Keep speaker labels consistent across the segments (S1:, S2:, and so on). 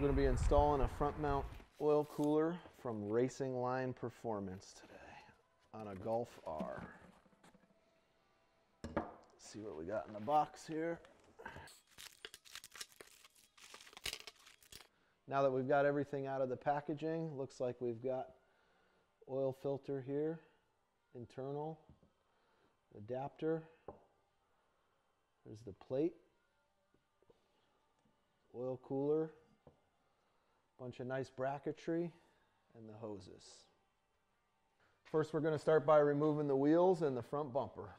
S1: We're going to be installing a front mount oil cooler from Racing Line Performance today on a Golf R. Let's see what we got in the box here. Now that we've got everything out of the packaging, looks like we've got oil filter here, internal, adapter, there's the plate, oil cooler, bunch of nice bracketry, and the hoses. First we're going to start by removing the wheels and the front bumper.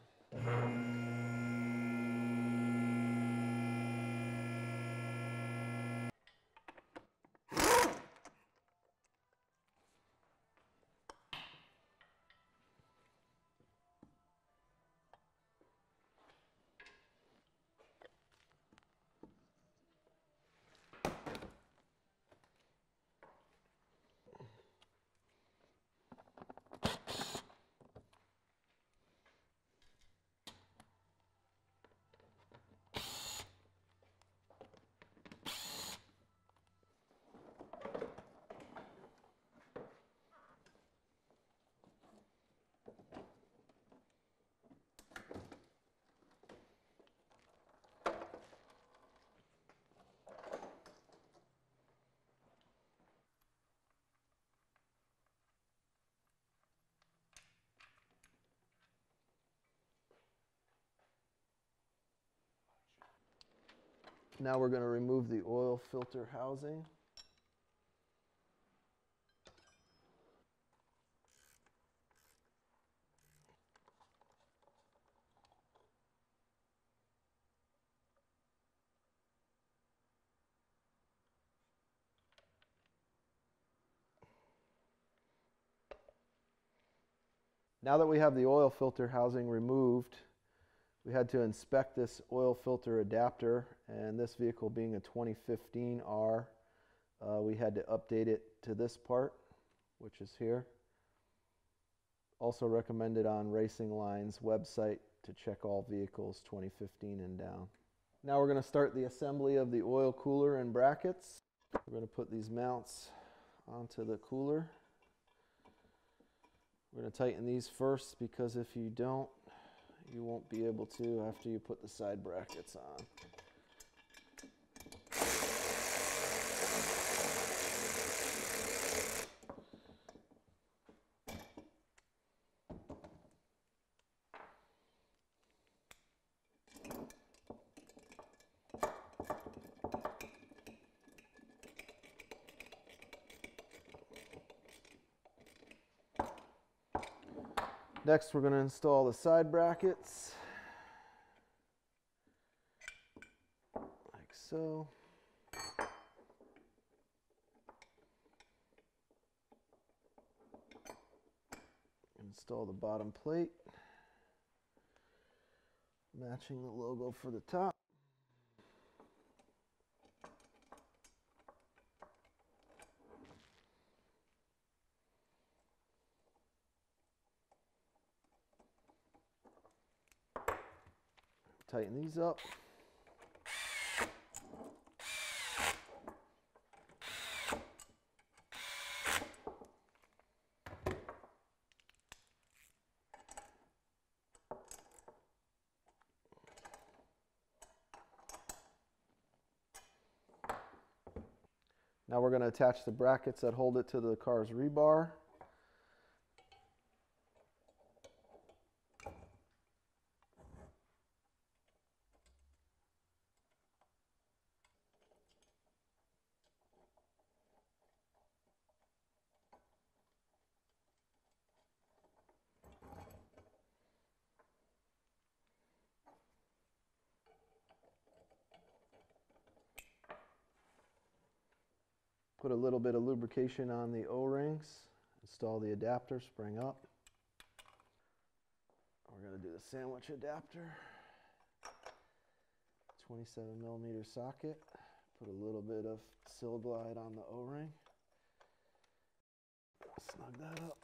S1: Now we're going to remove the oil filter housing. Now that we have the oil filter housing removed, we had to inspect this oil filter adapter and this vehicle being a 2015 R uh, we had to update it to this part which is here. Also recommended on Racing Line's website to check all vehicles 2015 and down. Now we're going to start the assembly of the oil cooler and brackets. We're going to put these mounts onto the cooler. We're going to tighten these first because if you don't you won't be able to after you put the side brackets on. Next, we're going to install the side brackets. Like so. Install the bottom plate. Matching the logo for the top. Tighten these up. Now we're going to attach the brackets that hold it to the car's rebar. Put a little bit of lubrication on the O-rings. Install the adapter, spring up. We're going to do the sandwich adapter. 27 millimeter socket. Put a little bit of Sil-Glyde on the O-ring. Snug that up.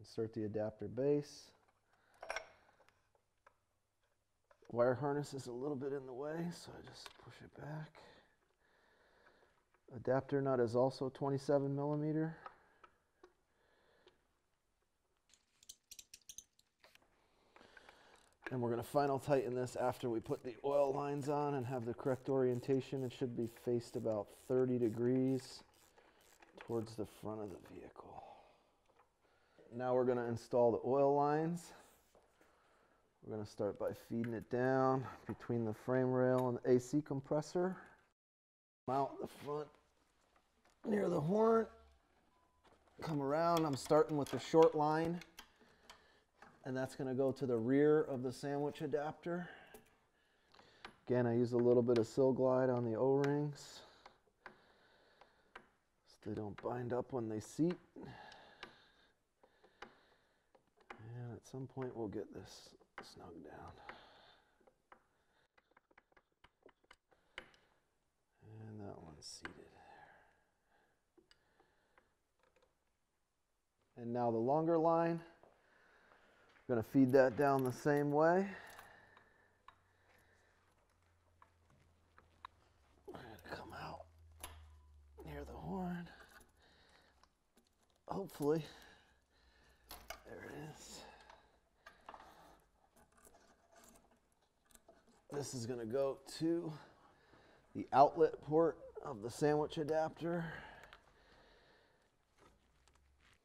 S1: Insert the adapter base. Wire harness is a little bit in the way, so I just push it back. Adapter nut is also 27 millimeter. And we're going to final tighten this after we put the oil lines on and have the correct orientation. It should be faced about 30 degrees towards the front of the vehicle. Now we're going to install the oil lines. We're going to start by feeding it down between the frame rail and the AC compressor. Mount the front near the horn. Come around. I'm starting with the short line and that's going to go to the rear of the sandwich adapter. Again, I use a little bit of Sil-Glyde on the O-rings so they don't bind up when they seat. And at some point we'll get this snug down. And that one's seated there. And now the longer line. I'm Going to feed that down the same way. Come out near the horn. Hopefully, there it is. This is going to go to the outlet port of the sandwich adapter.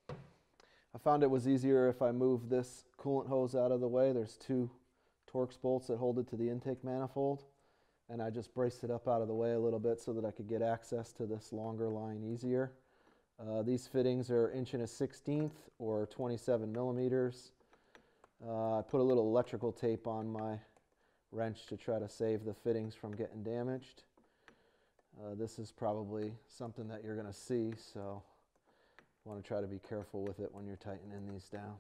S1: I found it was easier if I moved this coolant hose out of the way. There's two Torx bolts that hold it to the intake manifold. And I just braced it up out of the way a little bit so that I could get access to this longer line easier. Uh, these fittings are inch and a sixteenth or 27 millimeters. Uh, I put a little electrical tape on my wrench to try to save the fittings from getting damaged. Uh, this is probably something that you're going to see, so want to try to be careful with it when you're tightening these down.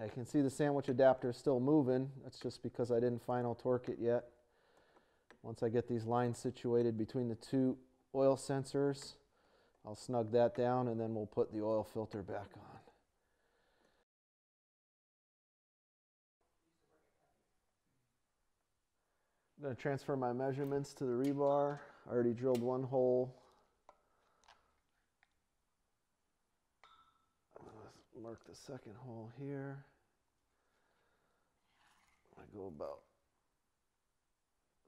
S1: I can see the sandwich adapter is still moving. That's just because I didn't final torque it yet. Once I get these lines situated between the two oil sensors, I'll snug that down and then we'll put the oil filter back on. I'm to transfer my measurements to the rebar. I already drilled one hole. mark the second hole here. I go about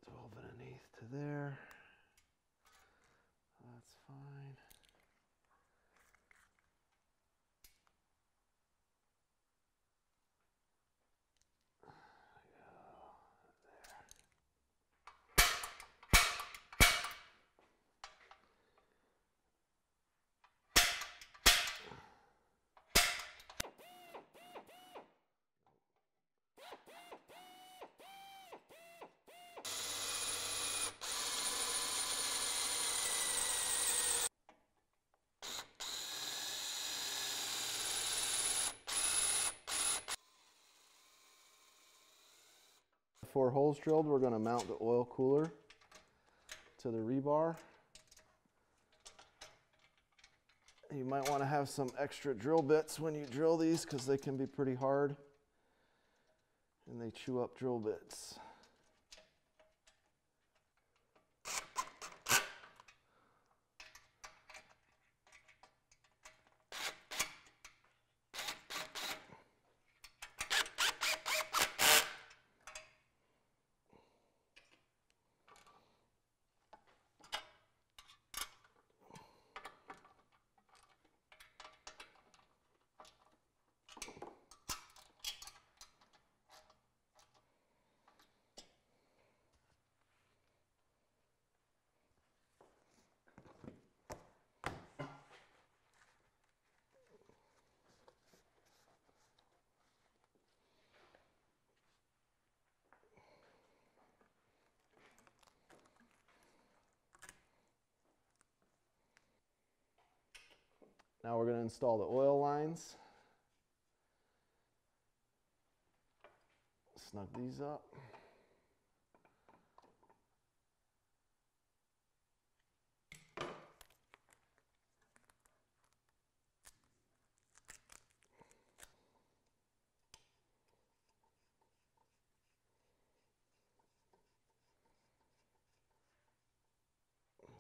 S1: 12 underneath to there. That's fine. Four holes drilled, we're going to mount the oil cooler to the rebar. You might want to have some extra drill bits when you drill these because they can be pretty hard and they chew up drill bits. Now we're going to install the oil lines. Snug these up.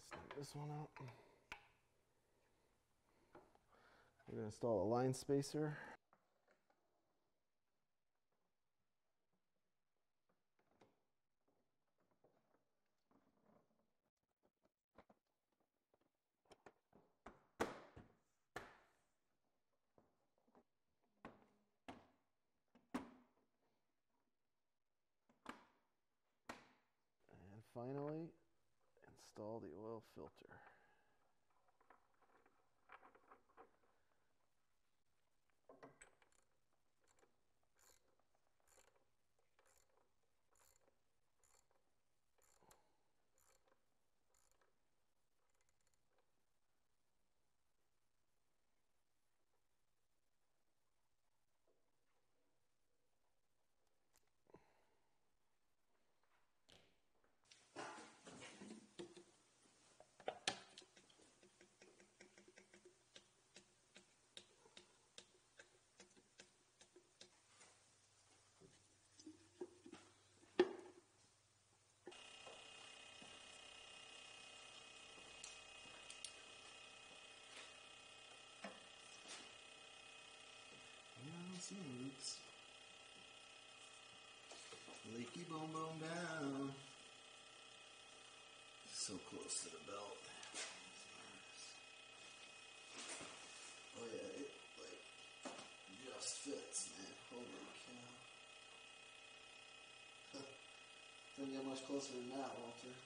S1: Snug this one out. To install a line spacer. And finally, install the oil filter.
S2: Roots. Leaky boom boom down. So close to the belt. Oh yeah, it like just fits, man. Holy cow. Don't get much closer than that, Walter.